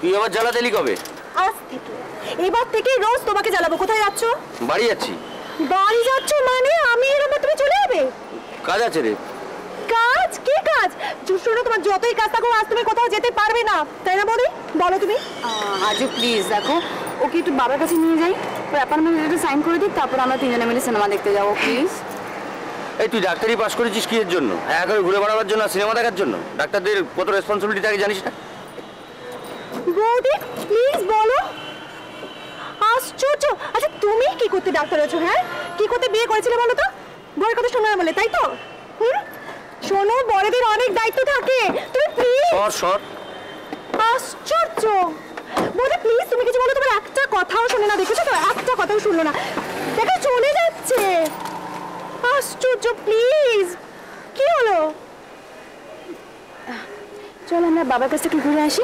তুই আবার জ্বালা দিলি কবে? আজ থেকে। এবার থেকে রোজ তোমাকে জ্বালাবো। কোথায় যাচ্ছ? বাড়ি যাচ্ছি। বাড়ি যাচ্ছ মানে আমি এরকম তুমি চলে যাবে? কাজ আছে রে। কাজ? কি কাজ? জ- শোনো তোমার যতই কাজ থাকো আজ তুমি কোথাও যেতে পারবে না। তাই না বলি বলো তুমি। আজও প্লিজ দেখো ওকে একটু বাবার কাছে নিয়ে যাই। অ্যাপার্টমেন্টে একটু সাইন করে দিই তারপর আমরা তিনজনে মিলে সিনেমা দেখতে যাব প্লিজ এই তুই ডাক্তারি পাস করেছিস কিসের জন্য? হ্যাঁ করে ঘুরে বেড়াবার জন্য সিনেমা দেখার জন্য? ডাক্তারদের কত রেসপন্সিবিলিটি থাকে জানিস না? বৌদি প্লিজ বলো। আশ্চর্য! আচ্ছা তুমি কি করতে ডাক্তার হয়েছো হ্যাঁ? কি করতে বিয়ে করেছিলে বলো তো? বউয়ের কথা শোনো না বলে তাই তো? হুম? শোনো বড়দের অনেক দায়িত্ব থাকে। তুমি প্লিজ সর সর। আশ্চর্য! বৌদি প্লিজ তুমি কিছু বলো তোমার একটা কথাও শোনে না দেখেছ তো? একটা কথাও শুনলো না। দেখো চলে যাচ্ছে। আশ্চর্য প্লিজ কি হলো? চল আমরা বাবার কাছ থেকে ঘুরে আসি।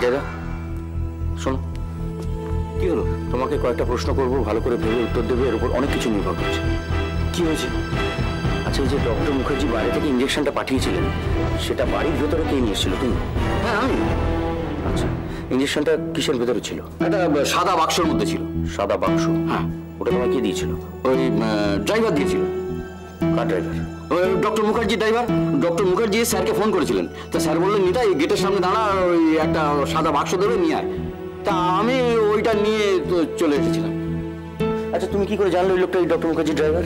দাদা শোনো। কি হলো? তোমাকে কয়েকটা প্রশ্ন করব ভালো করে ভেবে উত্তর দেবে এর উপর অনেক কিছু নির্ভর করছে। কি হয়েছে? আচ্ছা এই যে ডক্টর মুখার্জি বাইরে থেকে ইঞ্জেকশনটা পাঠিয়েছিলেন সেটা বাড়ির ভেতরে কে নিয়ে এসেছিল? তুমি? হ্যাঁ আমি। আচ্ছা ইঞ্জেকশনটা কিসের ভেতরে ছিল? একটা সাদা বাক্সের মধ্যে ছিল। সাদা বাক্স? হ্যাঁ। ওটা তোমায় কে দিয়েছিল? ওই ড্রাইভার দিয়েছিল। কার driver doctor Mukherjee driver doctor Mukherjee স্যারকে ফোন করেছিলেন। তা স্যার বললেন নিতাই গেটের সামনে দাঁড়া ওই একটা সাদা বাক্স দেবে নিয়ে আয়। তা আমি ওইটা নিয়ে তো চলে এসেছিলাম। আচ্ছা তুমি কি করে জানলে ওই লোকটা ডক্টর মুখার্জি ড্রাইভার?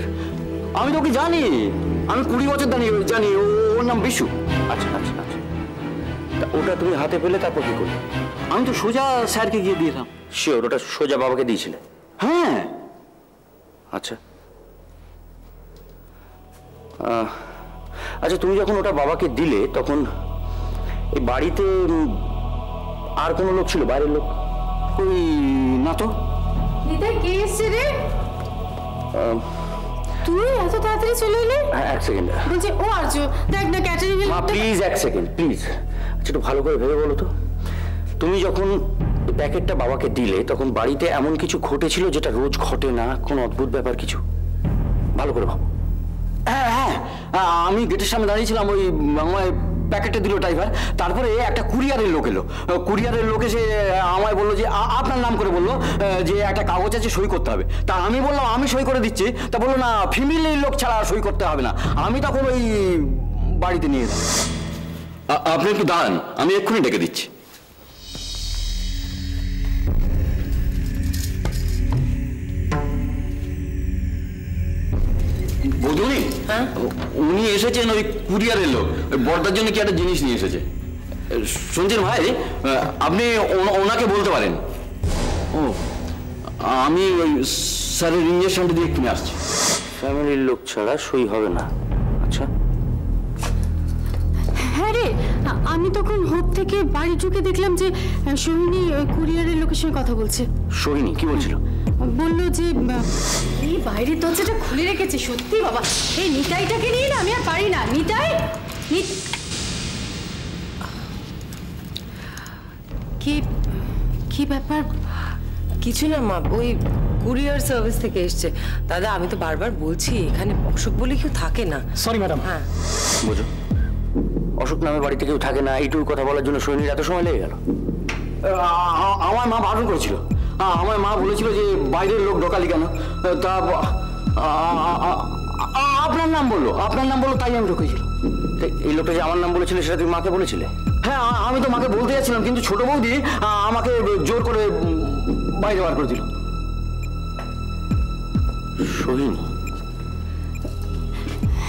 আমি তো ওকে জানি। আমি কুড়ি বছর জানি জানি ও- ওর নাম বিশু। আচ্ছা আচ্ছা আচ্ছা। ওটা তুমি হাতে পেলে তারপর কি করলে? আমি তো সোজা স্যারকে গিয়ে দিয়েছিলাম শিওর ওটা সোজা বাবাকে দিয়েছিলে। হ্যাঁ। আচ্ছা। আচ্ছা তুমি যখন ওটা বাবাকে দিলে তখন এই বাড়িতে আর কোনো লোক ছিল? বাইরের লোক? ওই না তো। নিতাই কে এসছে রে? তুই এত তাড়াতাড়ি চলে এলি? হ্যাঁ এক সেকেন্ড। বলছি ও দেখ না ক্যাটারিং মা প্লিজ এক সেকেন্ড প্লিজ আচ্ছা একটু ভালো করে ভেবে বলো তো। তুমি যখন প্যাকেটটা বাবাকে দিলে তখন বাড়িতে এমন কিছু ঘটেছিল যেটা রোজ ঘটে না? কোনো অদ্ভুত ব্যাপার কিছু? ভালো করে ভাবো। আমি গেটের সামনে দাঁড়িয়েছিলাম ওই আমায় প্যাকেটটা দিল ড্রাইভার। তারপরে একটা কুরিয়ারের লোক এলো। কুরিয়ারের লোক এসে আমায় বলল যে আপনার নাম করে বলল যে একটা কাগজ আছে সই করতে হবে। তা আমি বললাম আমি সই করে দিচ্ছি। তা বলল না ফ্যামিলির লোক ছাড়া সই করতে হবে না। আমি তখন ওই বাড়িতে নিয়ে এলাম। আপনি একটু দাঁড়ান আমি এক্ষুনি ডেকে দিচ্ছি। বৌদি উনি এসেছেন ওই কুরিয়ারের লোক বর্দার জন্য কি একটা জিনিস নিয়ে এসেছে? শুনছেন ভাই আহ, আপনি ওনা- ওনাকে বলতে পারেন। ও আমি ওই স্যারের ইঞ্জেকশনটা দিয়ে কিনে আসছি। ফ্যামিলির লোক ছাড়া সই হবে না। আচ্ছা। হ্যাঁ রে আমি তখন হোপ থেকে বাড়ি ঢুকে দেখলাম যে সোহিনী ওই কুরিয়ারের লোকের সঙ্গে কথা বলছে। সোহিনী কি বলছিল? বলল যে এই বাইরের দরজাটা খুলে রেখেছে সত্যি বাবা। এই নিতাইটাকে নিয়ে না আমি আর পারি না। নিতাই কি কি ব্যাপার? কিছু না মা ওই কুরিয়ার সার্ভিস থেকে এসছে। দাদা আমি তো বারবার বলছি এখানে অশোক বলে কেউ থাকে না। সরি ম্যাডাম হ্যাঁ। বোঝো। অশোক নামে বাড়িতে কেউ থাকে না এইটুকু কথা বলার জন্য সোহিনীর এত সময় লেগে গেল। আমার মা বারণ করেছিল। আমার মা বলেছিল যে বাইরের লোক ঢোকালি কেন? তা আ- আ- আ- আ- আপনার নাম বলল। আপনার নাম বলল তাই আমি ঢুকেছিলাম। তো এই লোকটা যে আমার নাম বলেছিল সেটা তুমি মাকে বলেছিলে? হ্যাঁ আমি তো মাকে বলতে যাচ্ছিলাম কিন্তু ছোট বৌদি আমাকে জোর করে বাইরে বার করে দিল। সোহিনী?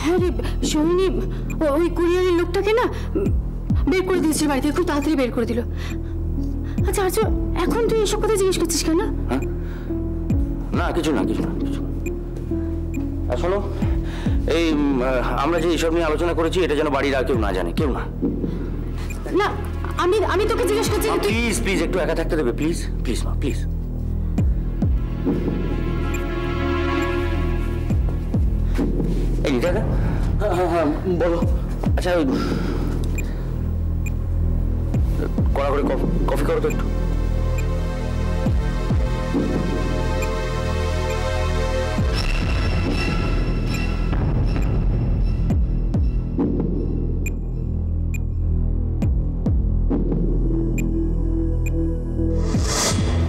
হ্যাঁ রে সোহিনী ওই কুরিয়ারের লোকটাকে না বের করে দিয়েছিল বাড়িতে খুব তাড়াতাড়ি বের করে দিল। আচ্ছা আচ্ছা এখন তুই এসব কথা জিজ্ঞেস করছিস কেন? না কিছু না কিছু না কিছু না। শোনো এই আমরা যে এইসব নিয়ে আলোচনা করেছি এটা যেন বাড়ির আর কেউ না জানে কেউ না। না আমি আমি তোকে জিজ্ঞেস করছি প্লিজ প্লিজ একটু একা থাকতে দেবে প্লিজ প্লিজ মা প্লিজ এই একা? হ্যাঁ হ্যাঁ হ্যাঁ বলো। আচ্ছা কড়া করে কফি করো তো একটু।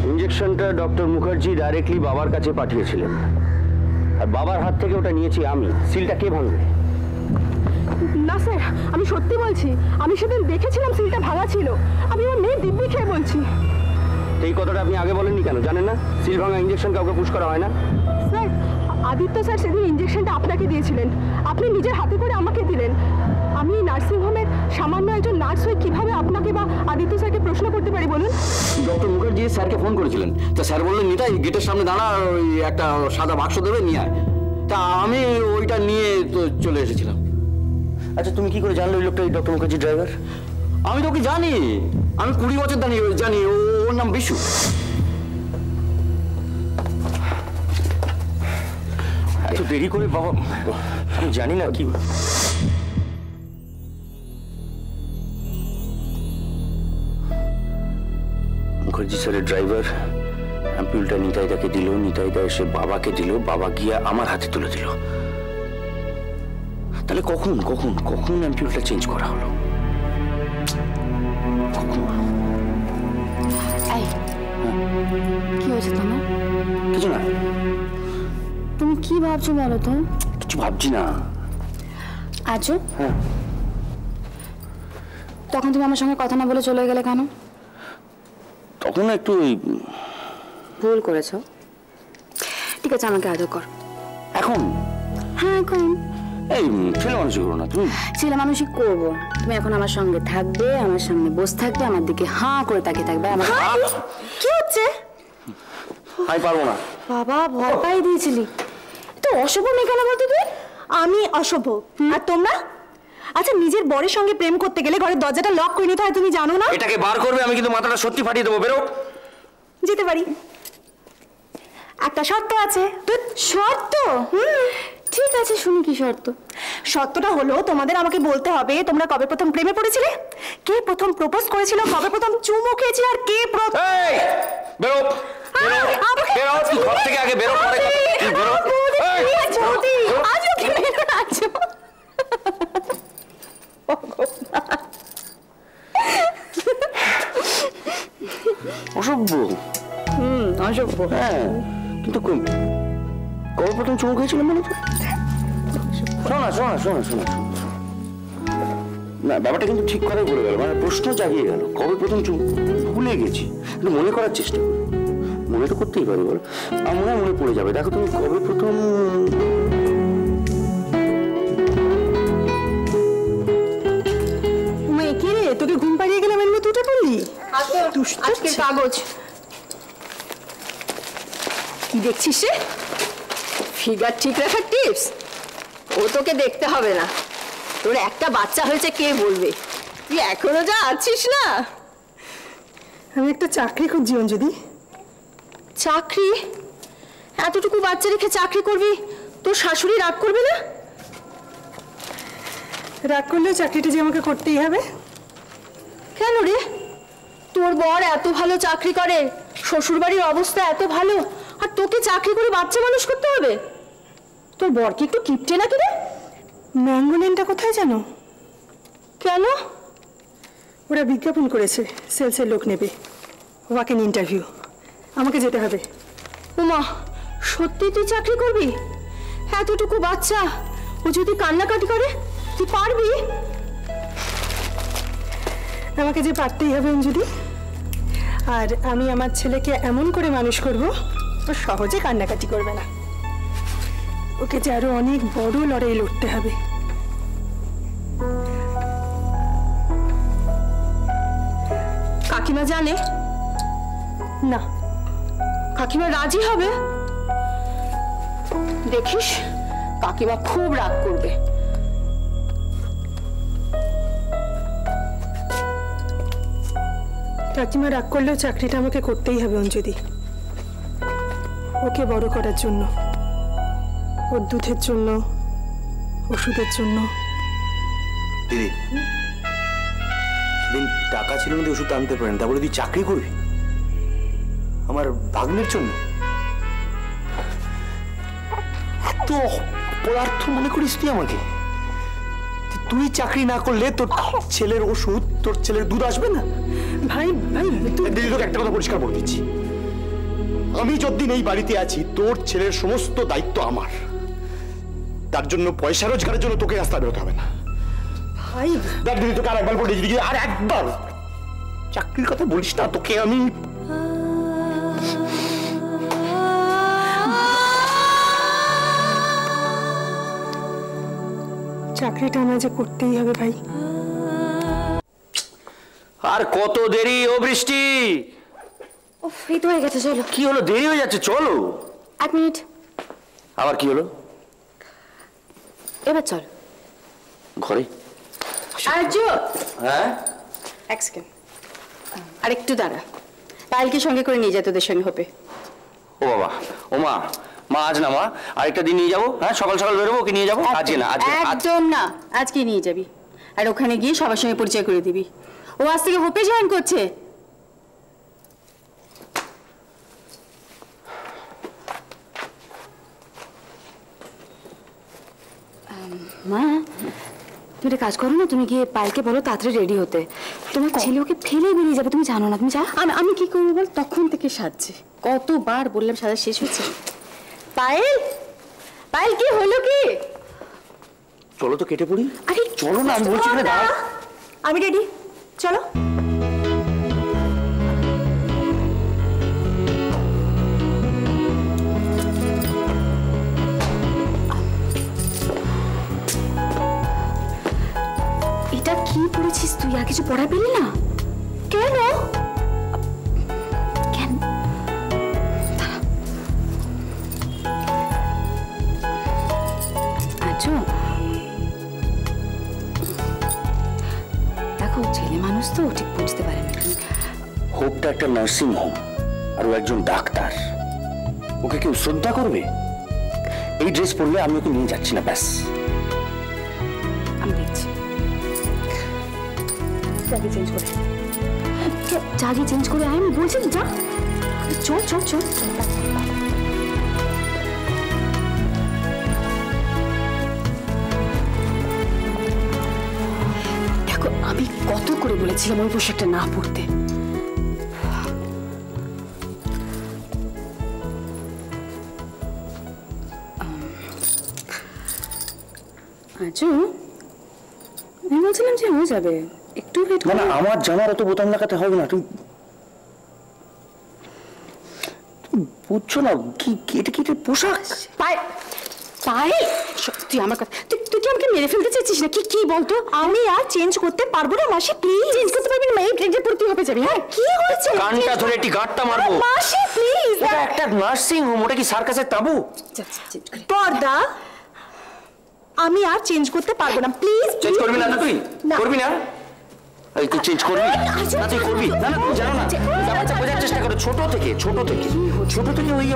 ইঞ্জেকশনটা ডক্টর মুখার্জি ডাইরেক্টলি বাবার কাছে পাঠিয়েছিলেন। আর বাবার হাত থেকে ওটা নিয়েছি আমি। সিলটা কে ভাঙবে? না স্যার আমি সত্যি বলছি আমি সেদিন দেখেছিলাম সিলটা ভাঙা ছিল। আমি আমার মেয়ে দিব্যি খেয়ে বলছি। এই কথাটা আপনি আগে বলেননি কেন? জানেন না? সিল ভাঙা ইঞ্জেকশন কাউকে পুশ করা হয় না? স্যার আদিত্য স্যার সেদিন ইঞ্জেকশনটা আপনাকে দিয়েছিলেন। আপনি নিজের হাতে করে আমাকে দিলেন। আমি এই নার্সিংহোমের সামান্য একজন নার্স হয়ে কীভাবে আপনাকে বা আদিত্য স্যারকে প্রশ্ন করতে পারি বলুন? ডক্টর মুখার্জি স্যারকে ফোন করেছিলেন। তা স্যার বললেন নিতাই গেটের সামনে দাঁড়া ওই একটা সাদা বাক্স দেবে নিয়ে আয়। তা আমি ওইটা নিয়ে তো চলে এসেছিলাম। আচ্ছা তুমি কি করে জানলে ওই লোকটা ডক্টর মুখার্জি ড্রাইভার আমি তোকে জানি। আমি কুড়ি বছর জানি জানি ওর নাম বিশু। এত দেরি করে বাবা জানি না কি মুখার্জি স্যারের ড্রাইভার অ্যাম্পিউলটা নিতাইদাকে দিল নিতাইদা এসে বাবাকে দিল, বাবা গিয়ে আমার হাতে তুলে দিল। তাহলে কখন কখন কখন অ্যাম্পিউলটা চেঞ্জ করা হলো? কি হয়েছে তোমার? কিছু না। তুমি কি ভাবছ বলো তো? কিছু ভাবছি না। আজও? তখন তুমি আমার সঙ্গে কথা না বলে চলে গেলে কেন? তখন একটু ভুল করেছ। ঠিক আছে আমাকে আদর কর। এখন? হ্যাঁ এখন। এই ছেলে মানুষই করো না তুমি? ছেলে মানুষই করব। তুমি এখন আমার সঙ্গে থাকবে আমার সামনে বসে থাকবে আমার দিকে হাঁ করে তাকিয়ে থাকবে আমার কি হচ্ছে? আমি পারব না। বাবা ভয় পাই দিয়েছিলি। তো অশুভ মেয়ে কেন বলতো তুই? আমি আর তোমরা? আচ্ছা নিজের বরের সঙ্গে প্রেম করতে গেলে ঘরের দরজাটা লক করে নিতে হয় তুমি জানো না? এটাকে বার করবে আমি কিন্তু মাথাটা সত্যি ফাটিয়ে দেবো বেরো। যেতে পারি। একটা শর্ত আছে। শর্ত? ঠিক আছে শুনি কি শর্ত? শর্তটা হলো তোমাদের আমাকে বলতে হবে তোমরা কবে প্রথম প্রেমে পড়েছিলে? কে প্রথম প্রপোজ করেছিল কবে প্রথম চুমু খেয়েছিল আর কে প্রথম এই বেরো। বেরো। বেরো তুই ঘর থেকে আগে বেরো পরে আজ ওকে মেরো না, অসভ্য। হুম অসভ্য। হ্যাঁ কিন্তু কবে প্রথম চুমু খেয়েছিল মনে তো? শোনা শোনা শোনা শোনা শোনা না ব্যাপারটা কিন্তু ঠিক কথাই বলে গেল। মানে প্রশ্ন জাগিয়ে গেল। কবে প্রথম চুমু ভুলে গেছি। কিন্তু মনে করার চেষ্টা করি। মনে তো করতেই পারি বলো। আমার মনে পড়ে যাবে। দেখো তুমি কবে প্রথম মেয়ে কি তোকে ঘুম পাড়িয়ে গেলাম এমনি তুই উঠে পড়লি আজকের কাগজ। কি দেখছিস রে? ফিগার ঠিক রাখার টিপস ও তোকে দেখতে হবে না। তোর একটা বাচ্চা হয়েছে কে বলবে? তুই এখনও যা আছিস না? আমি একটা চাকরি খুঁজছি যদি। চাকরি? এতটুকু বাচ্চা রেখে চাকরি করবি? তোর শাশুড়ি রাগ করবে না? রাগ করলেও চাকরিটা যে আমাকে করতেই হবে। কেন রে? তোর বর এত ভালো চাকরি করে শ্বশুরবাড়ির অবস্থা এত ভালো আর তোকে চাকরি করে বাচ্চা মানুষ করতে হবে? তোর বর কি একটু কিপটে নাকি রে ম্যাঙ্গোলেনটা কোথায় জানো কেন? ওরা বিজ্ঞাপন করেছে সেলসের লোক নেবে। Walk in interview. আমাকে যেতে হবে। উমা সত্যি তুই চাকরি করবি? এতটুকু বাচ্চা ও যদি কান্নাকাটি করে তুই পারবি? আমাকে যে পারতেই হবে যদি আর আমি আমার ছেলেকে এমন করে মানুষ করব ও সহজে কান্নাকাটি করবে না। ওকে যে আরও অনেক বড় লড়াই লড়তে হবে। কাকিমা জানে? না। কাকিমা রাজি হবে? দেখিস, কাকিমা খুব রাগ করবে। কাকিমা রাগ করলেও চাকরিটা আমাকে করতেই হবে অঞ্জলি। ওকে বড় করার জন্য। ওর দুধের জন্য ওষুধের জন্য। দিদি সেদিন টাকা ছিল না ওষুধ আনতে পারেন। তা বলে তুই চাকরি করবি? আমার ভাগ্নের জন্য। এত মনে করিস তুই আমাকে? তুই- চাকরি না করলে তোর ছেলের ওষুধ তোর ছেলের দুধ আসবে না? ভাই ভাই দিদি তোকে একটা কথা পরিষ্কার বলে দিচ্ছি। আমি যতদিন এই বাড়িতে আছি তোর ছেলের সমস্ত দায়িত্ব আমার। তার জন্য পয়সা রোজগারের জন্য তোকে রাস্তা বেরোতে হবে না। ভাই। দেখ দিদি তোকে আর একবার বলে দিদি আর একবার চাকরির কথা বলিস না তোকে আমি চাকরিটা আমায় যে করতেই হবে ভাই। আর কত দেরি ও বৃষ্টি? উফ, এই তো হয়ে গেছে চলো। কি হলো দেরি হয়ে যাচ্ছে চলো। এক মিনিট। আবার কি হলো? এবার চল। ঘরে আর্য হ্যাঁ? এক সেকেন্ড। আর একটু দাঁড়া। পায়েলকে সঙ্গে করে নিয়ে যায় তোদের সঙ্গে হবে। ও বাবা। ও মা মা আজ না মা আরেকটা দিন নিয়ে যাব হ্যাঁ? সকাল সকাল বেরোবো কি নিয়ে যাব? আজকে না আজকে আজ। একদম না আজকে নিয়ে যাবি। আর ওখানে গিয়ে সবার সঙ্গে পরিচয় করে দিবি। ও আজ থেকে হোপে জয়েন করছে। মা তুমি একটা কাজ করো না তুমি গিয়ে পাইকে বলো তাড়াতাড়ি রেডি হতে। তোমার ছেলে ওকে ফেলে বেরিয়ে যাবে তুমি জানো না তুমি যাও। আমি আমি কি করব বল? তখন থেকে সাজছে। কতবার বললাম সাজা শেষ হচ্ছে। পায়েল! পায়েল কি হলো কি? চলো তো কেটে পড়ি। আরে চলো না আমি বলছি আমি রেডি চলো। কি পড়েছিস তুই? আর কিছু পড়া পেলি না? কেন? দেখো, ছেলে মানুষ তো, ঠিক বুঝতে পারেনি হোপটা একটা নার্সিং হোম আর ও একজন ডাক্তার। ওকে কেউ শ্রদ্ধা করবে? এই ড্রেস পরলে আমি ওকে নিয়ে যাচ্ছি না, ব্যাস। যাকে চেঞ্জ করে যাকে চেঞ্জ করে আয়, আমি বলছি যা। চল চল চল। চল দেখো, আমি কত করে বলেছিলাম ওই পোশাকটা না পড়তে আজু আমি বলছিলাম যে হয়ে যাবে। ওয়েট না আমার জানার অত বোতাম লাগাতে হবে না তুমি বুঝছ না কি কি এটা কি পোশাক? পায়ে পায়ে? তুই আমার কথা তুই তুই কি আমাকে মেরে ফেলতে চাইছিস না কি কি বলতো? আমি আর চেঞ্জ করতে পারব না মাসি প্লিজ চেঞ্জ করতে পারবি না এই ড্রেসে হবে যাবি হ্যাঁ? কি হয়েছে? কানটা ধরে একটি গাঁটটা মারবো। মাসি প্লিজ ওটা একটা নার্সিং হোম ওটা কি সার্কাসের তাবু? পর্দা আমি আর চেঞ্জ করতে পারব না প্লিজ চেঞ্জ করবি না তুই? করবি না। এই তুই চেঞ্জ করবি? না তুই করবি? না না তুমি জানো না। ব্যাপারটা বোঝার চেষ্টা করো ছোট থেকে ছোট থেকে। ছোট থেকে ওই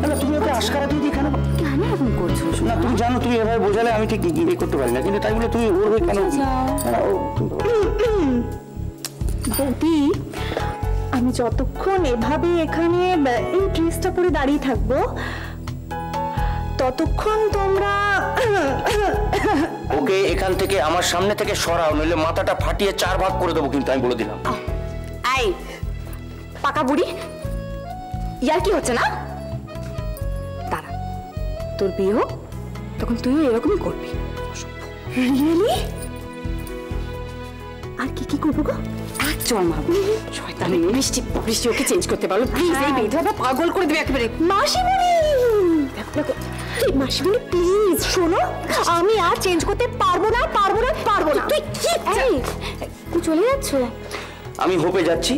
না না, তুমি ওকে আশকারা দিয়ে কেন কেন এরকম করছ? না তুমি জানো তুমি এভাবে বোঝালে আমি ঠিক ইয়ে করতে পারি না। কিন্তু তাই বলে তুমি ওর কেন বৌদি আমি যতক্ষণ এভাবে এখানে এই ড্রেসটা পরে দাঁড়িয়ে থাকব ততক্ষণ তোমরা ওকে এখান থেকে আমার সামনে থেকে সরাও নইলে মাথাটা ফাটিয়ে চার ভাগ করে দেবো কিন্তু আমি বলে দিলাম। আই পাকা বুড়ি ইয়ার কি হচ্ছে না? দাঁড়া তোর বিয়ে হোক তখন তুইও এরকমই করবি। রিয়েলি? আর কি কি করব গো? এক চল মা শয়তানি বৃষ্টি বৃষ্টি ওকে চেঞ্জ করতে পারো। প্লিজ এই বিধবা পাগল করে দেবে একেবারে। মাসিমণি! দেখো দেখো। মাসিমণি প্লিজ শোনো আমি আর চেঞ্জ করতে পারব না পারব না পারব না। তুই কি চলে যাচ্ছ? আমি হোপে যাচ্ছি।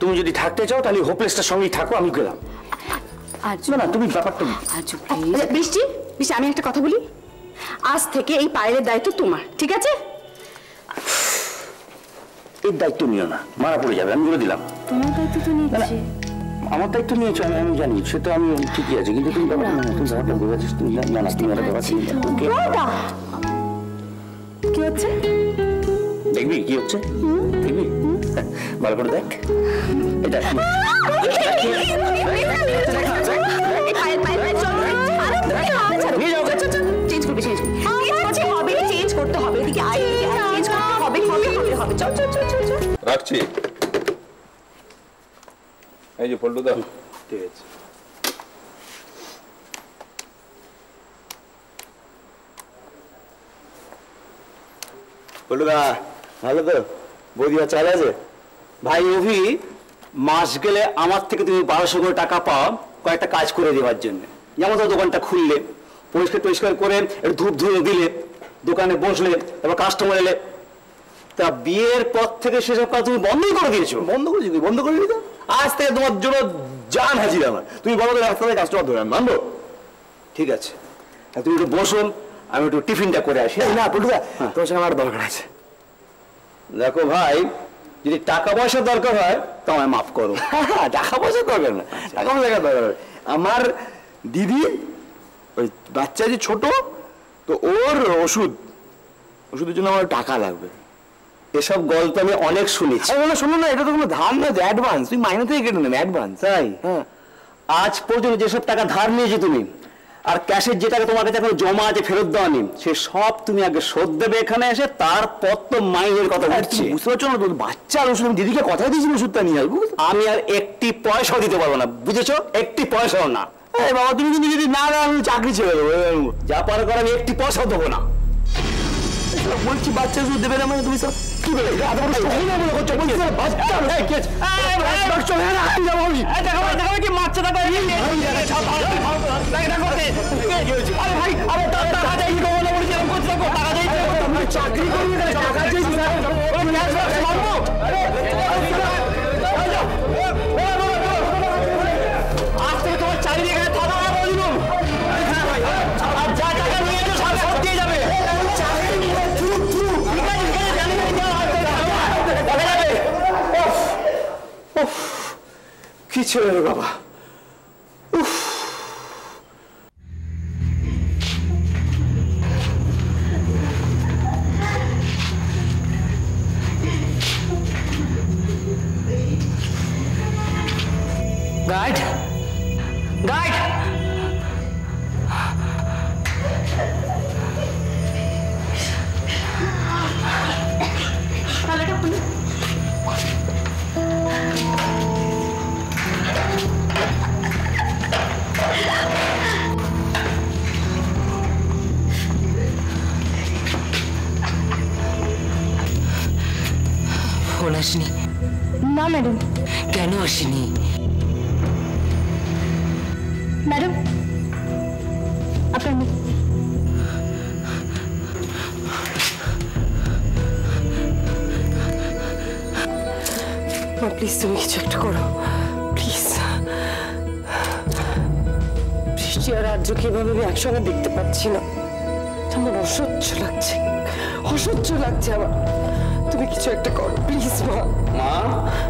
তুমি যদি থাকতে চাও তাহলে হোপলেসটার সঙ্গেই থাকো আমি গেলাম। আজ না না তুমি ব্যাপারটা আজ বৃষ্টি বৃষ্টি আমি একটা কথা বলি। আজ থেকে এই পায়ের দায়িত্ব তোমার ঠিক আছে? এর দায়িত্ব নিও না মারা পড়ে যাবে আমি বলে দিলাম। তোমার দায়িত্ব তো নিচ্ছি। আমার দায়িত্ব নিয়েছো আমি আমি জানি সে তো আমি ঠিকই আছে কিন্তু তুমি ব্যাপারটা না, তুমি ব্যাপারটা বোঝাচ্ছিস তুমি না না, তুমি একটা ব্যাপার কি হচ্ছে? দেখবি কি হচ্ছে? দেখবি? ভালো করে দেখ। এটা রাখছি। এই যে পল্টু দা ঠিক আছে। বলুদা ভালো তো? বৌদিয়া চাল আছে? ভাই অভি মাস গেলে আমার থেকে তুমি বারোশো করে টাকা পাও কয়েকটা কাজ করে দেওয়ার জন্য। যেমন তো দোকানটা খুললে পরিষ্কার টরিষ্কার করে একটু ধূপ ধুয়ে দিলে দোকানে বসলে তারপর কাস্টমার এলে। তা বিয়ের পর থেকে সেসব কাজ তুমি বন্ধই করে দিয়েছ। বন্ধ করেছি তুই বন্ধ করবি তো? আজ থেকে তোমার জন্য জান হাজির আমার। তুমি বলো তো রাস্তা থেকে কাস্টমার ধরে মানবো? ঠিক আছে। তুমি একটু বসুন আমি একটু টিফিনটা করে আসি। না পল্টুদা তোমার সঙ্গে আমার দরকার আছে। দেখো ভাই যদি টাকা পয়সার দরকার হয় তো আমায় মাফ করো। টাকা পয়সা দরকার না। টাকা পয়সা দরকার। আমার দিদি ওই বাচ্চা যে ছোট তো ওর ওষুধ ওষুধের জন্য আমার টাকা লাগবে। এসব গল্প আমি অনেক শুনেছি। আমি বললাম শোনো না এটা তো কোনো ধার না অ্যাডভান্স তুমি মাইনে থেকে কেটে নেবে অ্যাডভান্স তাই? হ্যাঁ। আজ পর্যন্ত যেসব টাকা ধার নিয়েছি তুমি আর ক্যাশের যে টাকা তোমার কাছে এখন জমা আছে ফেরত দেওয়া নেই সে সব তুমি আগে শোধ দেবে এখানে এসে তারপর তো মাইনের কথা উঠছে বুঝতে পারছ না বাচ্চা আর ওষুধ দিদিকে কথা দিয়েছি ওষুধটা নিয়ে আসব আমি আর একটি পয়সাও দিতে পারব না বুঝেছ? একটি পয়সাও না। এই বাবা তুমি কিন্তু যদি না না আমি চাকরি ছেড়ে দেবো যা পার করে আমি একটি পয়সাও দেবো না। বলছি বাচ্চা শুধু দেবে না মানে তুমি সব কি বলে এটা এত বড় শহীদ না মনে করছ বলছি না, বাচ্চা এই, কি? এই, বাচ্চা হবে না, আমি যাব আমি। আমি চাকরি করি না, টাকা আরে, কি ছেলে রে বাবা আসেনি। না ম্যাডাম। কেন আসেনি? ম্যাডাম আপনার প্লিজ তুমি কিছু একটা করো। প্লিজ বৃষ্টি আর এভাবে আমি একসঙ্গে দেখতে পাচ্ছি না। আমার অসহ্য লাগছে। অসহ্য লাগছে আমার। तुम्हें किस एक टक प्लीज़ माँ माँ